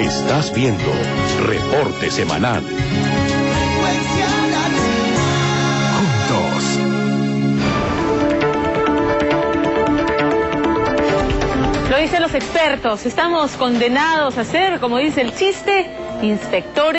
Estás viendo Reporte Semanal. Juntos. Lo dicen los expertos, estamos condenados a ser, como dice el chiste, inspectores.